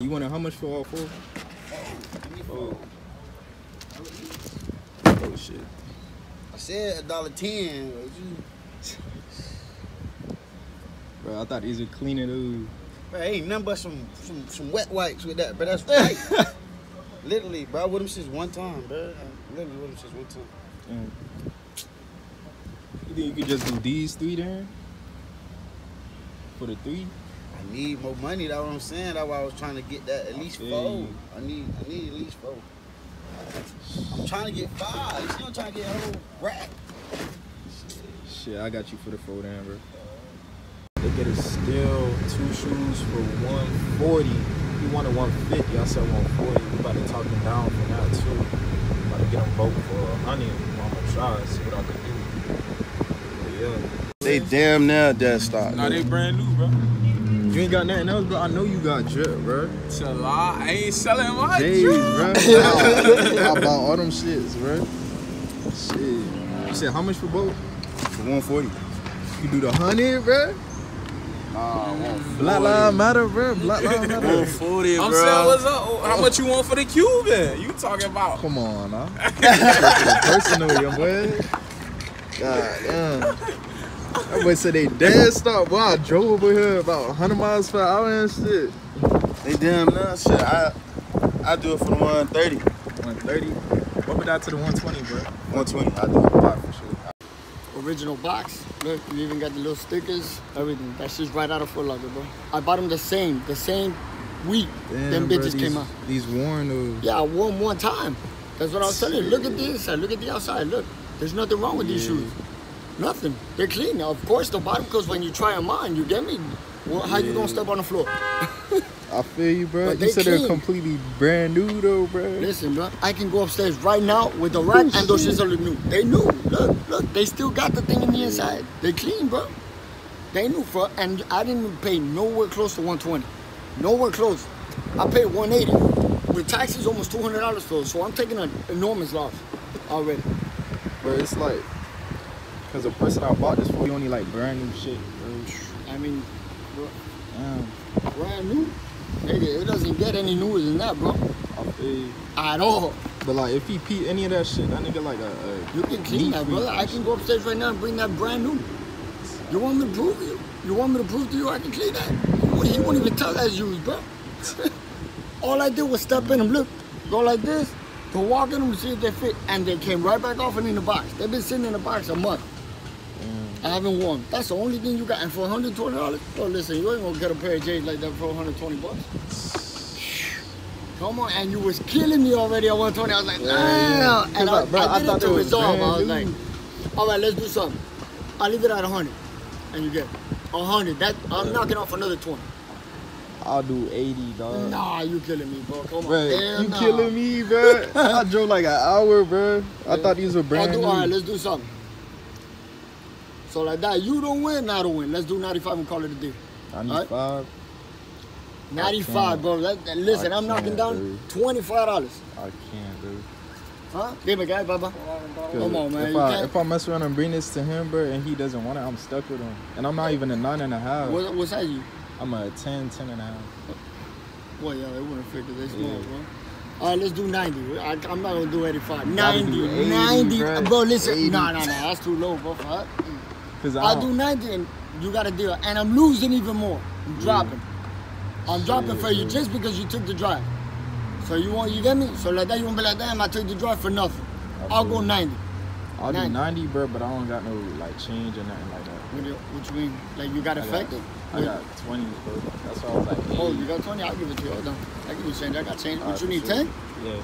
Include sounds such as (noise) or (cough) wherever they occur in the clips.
You wanted how much for all four? Oh. Oh shit. I said a dollar ten. but Bro, I thought these were cleaner those. Bro, ain't nothing but some some some wet wipes with that, but that's (laughs) right. Literally, bro, I with them since one time, bro. I Literally with them since one time. Damn. You think you could just do these three then? For the three? I need more money. That's what I'm saying. That's why I was trying to get that at least four. you. I need I need at least four. I'm trying to get five. You see, I'm trying to get a whole rack. Shit, I got you for the four then, bro. They get us still two shoes for 140. He wanted 150. I said 140. We about to talk him down for that too. About to get them both for a 100. I'm gonna try see what I can do. But yeah. They damn near dead stock. Nah, they brand new, bro. You ain't got nothing else, bro. I know you got drip, bro. It's a lie. I ain't selling my J's, drip. bro. (laughs) I, I bought all them shits, bro. Shit. You said how much for both? For 140. You do the hundred, bro. Nah, Black Lives Matter, bro. Black Lives (laughs) Matter. 140, I'm saying, what's up? How much you want for the Cuban? You talking about? Come on, nah. (laughs) Personal, young boy. God damn. That boy said they dead stock. Boy, I drove over here about 100 miles per hour and shit. They damn near shit. I I do it for the 130. 130. What would that to the 120, bro? 120. I do it five for sure. Original box. Look, you even got the little stickers, everything. That's just right out of Foot Locker, bro. I bought them the same, the same week them bro, bitches these, came out. These worn though. Yeah, I wore them one time. That's what I was telling you. Look at the inside. Look at the outside. Look, there's nothing wrong with these shoes. Nothing. They're clean. Now, of course, the bottom, because when you try them on, you get me. Well, how you gonna step on the floor? I feel you, bro. But you they said they're completely brand new though, bro. Listen, bro, I can go upstairs right now with the rack and those shits are new. They new. Look, look, they still got the thing in the inside. They clean, bro. They new for, and I didn't pay nowhere close to 120. Nowhere close. I paid 180. With taxes, almost $200 for. So I'm taking an enormous loss already. Bro, it's like, cause the person I bought this for, he only like brand new shit, bro. I mean, Damn. brand new. Nigga, it doesn't get any newer than that, bro. You. At all. But like, if he peed any of that shit, that nigga like a, a You can clean that, brother. I can go upstairs right now and bring that brand new. You want me to prove you? You want me to prove to you I can clean that? He won't, even tell that's used, bro. (laughs) All I did was step in them, look, go like this, to walk in them see if they fit, and they came right back off and in the box. They've been sitting in the box a month. I haven't worn. That's the only thing you got. And for $120, bro, listen, you ain't gonna get a pair of J's like that for 120 bucks. Come on, and you was killing me already at 120. I was like, Yeah, damn. yeah. And I, I- bro, I I did thought it to resolve. I was like, all right, let's do something. I'll leave it at 100. And you get 100. That I'm knocking off another 20. I'll do 80, dog. Nah, you killing me, bro. Come on. Bro, Hell you nah. killing me, bro. (laughs) I drove like an hour, bro. I Yeah. thought these were I'll brand do, new. all right, let's do something. So like that, you don't win, I don't win. Let's do 95 and call it a day. 95. 95, bro. That, that- listen, I I'm knocking down dude. $25. I can't, dude. Huh? Give me, guy, Baba. Come on, man. If I, if I mess around and bring this to him, bro, and he doesn't want it, I'm stuck with him. And I'm not even a nine and a half. What, what size you? I'm a 10, 10 and a half. Well, yeah, they wouldn't fit small, Yeah. bro. All right, let's do 90. I, I'm not gonna do 85. Gotta 90, do 80, 90. bro. Bro, listen. 80. No, no, no. That's too low, bro. Cause I I'll don't- do 90 and you got a deal. And I'm losing even more. I'm dropping. I'm dropping for you just because you took the drive. So you want, you get me? So like that, you won't be like, damn, I took the drive for nothing. I'll go 90. I'll do 90. 90, bro, but I don't got no like change or nothing like that. What, do you, mean? Like you got I got- affected? I got 20, bro. That's why I was like, Oh, you got 20? I'll give it to you. Hold on. I'll give you change. I got change. What Alright, you need, sure. 10? Yeah.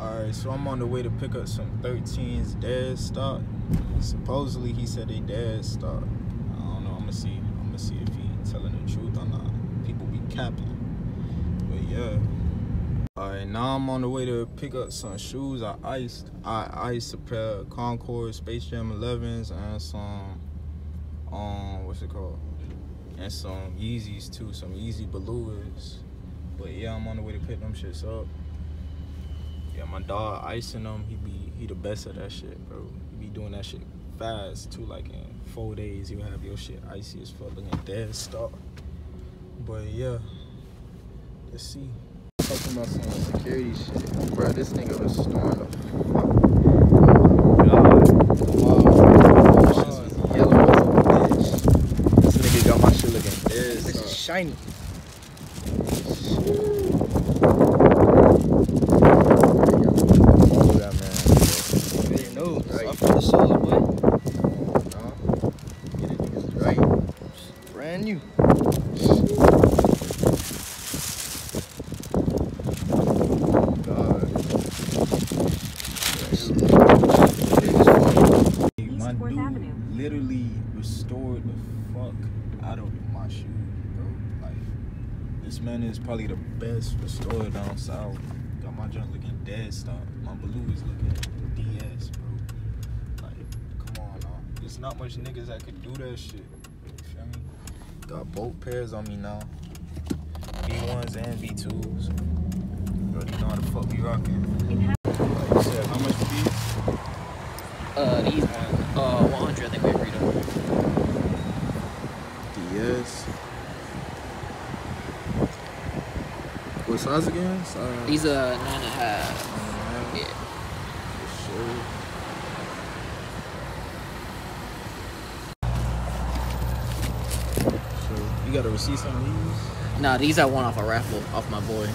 Alright, so I'm on the way to pick up some 13s dead stock. Supposedly he said they dead stock. I don't know. I'm gonna see. I'm gonna see if he telling the truth or not. People be capping. But yeah. Alright, now I'm on the way to pick up some shoes. I iced. I iced a pair of Concord Space Jam 11s and some um what's it called? And some Yeezys too, some Yeezy Belugas. But yeah, I'm on the way to pick them shits up. Yeah, my dog icing them. He be he the best at that shit, bro. He be doing that shit fast too. Like in four days, you have your shit icy as fuck, looking dead stock. But yeah, Let's see. Talking about some security shit. Bro, this nigga was storing the fuck. Wow. Shit was yellow bitch. This nigga got my shit looking dead. This son. is shiny. Follow that man. You already know. Right. Up for the sauce, boy. Nah. Get it niggas right. Brand new. My dude literally restored the fuck out of my shoe, bro. Like, this man is probably the best restorer down south. Got my junk looking dead stock. My blue is looking DS, bro. Like, come on There's not much niggas that could do that shit. You feel me? Got both pairs on me now. B1s and B2s. Bro, you know how the fuck we rocking. Like you said, how much for these? Uh, these one, uh, 100, I think we agreed on. DS. What size again? Size These are nine and a half. nine and a Yeah. half, For sure. So you got a receipt on these? Nah, these I won off a raffle off my boy.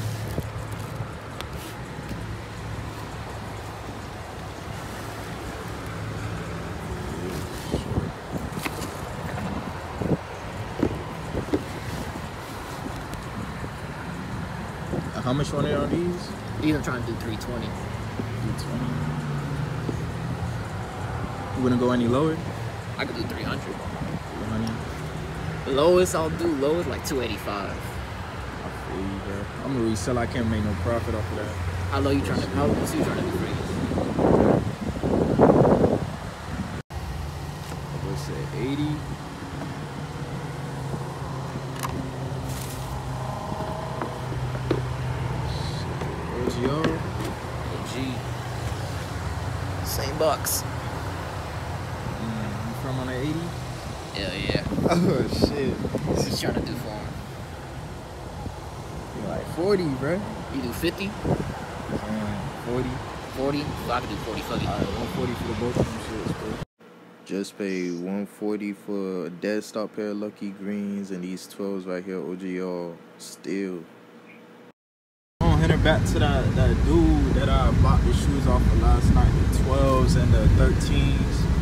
How much money are these? These I'm trying to do 320. 320. You wouldn't go any lower? I could do 300. 300. Lowest I'll do, lowest like 285. I feel you, bro. I'm a resell. I can't make no profit off of that. How low you trying to, how much you trying to do for these? What's it? 80? OGO? G. Same bucks. Mm, you from on the 80? Hell yeah. (laughs) Oh shit. What you trying to do for them? You're like 40, bro. You do 50, Mm, 40. 40? Well, I could do 40 fuck it. Alright, 140 for the both of them shits, bro. Just paid 140 for a dead stock pair of Lucky Greens and these 12s right here, OGO still. I'm gonna head back to that, that dude that I bought the shoes off of last night, the 12s and the 13s.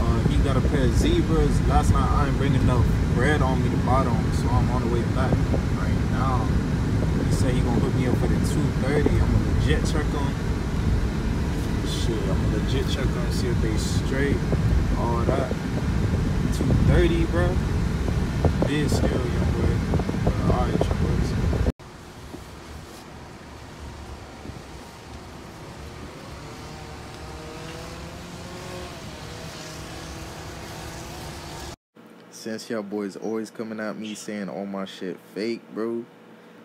Uh, he got a pair of zebras. Last night I ain't bring enough bread on me to buy them, so I'm on the way back right now. He said he gonna hook me up for the 230. I'm gonna legit check on. Shit, I'm gonna legit check on see if they straight. All that. 230, bro. Big still, young boy. Alright, young boys. Since y'all boys always coming at me saying all my shit fake, bro,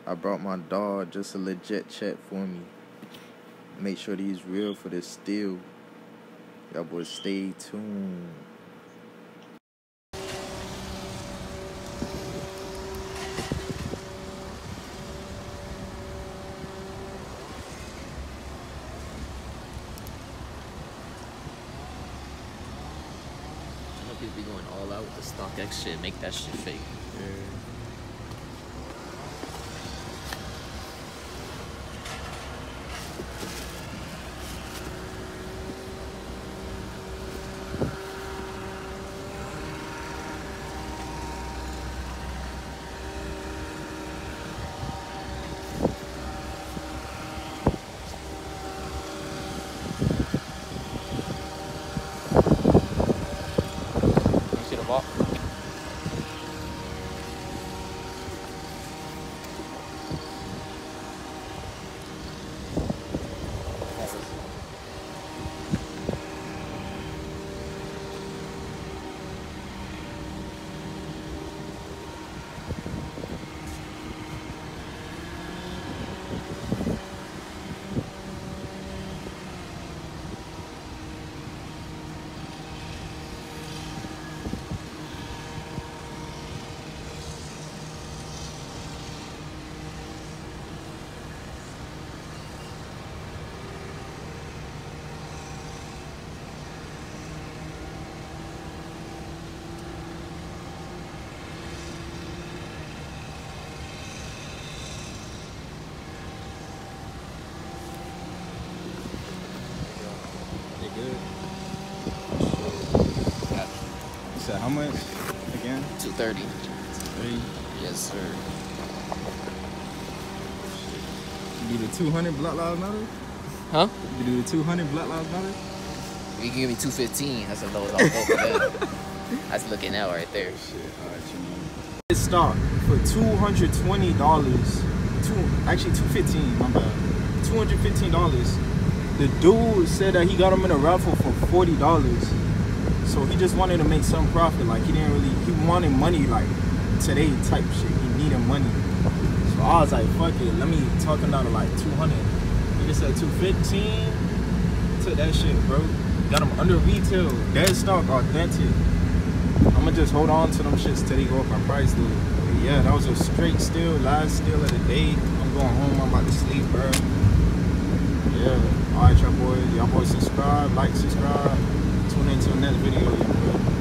I brought my dog just a legit check for me. Make sure these real for this steal. Y'all boys stay tuned. I know people be going all out with the StockX shit, make that shit fake. good. Gotcha. How much again? 230. 230? Yes, sir. You do the 200 Black Lives Matter? Huh? You do the 200 Black Lives Matter? You give me 215. That's a load I'll. (laughs) That's looking out right there. Oh, shit, alright, for $220. Two, actually, 215 my bad. $215 the dude said that he got him in a raffle for forty dollars. So he just wanted to make some profit. Like he didn't really. He wanted money like today type shit. He needed money. So I was like, fuck it. Let me talk him down to like two hundred. He just said two fifteen. Took that shit, bro. Got him under retail. Dead stock, authentic. I'ma just hold on to them shits till they go up in price, dude. But yeah, that was a straight steal, last steal of the day. I'm going home. I'm about to sleep, bro. Yeah. All right, y'all boys. Y'all boys subscribe, like, subscribe. Tune into the next video, bro.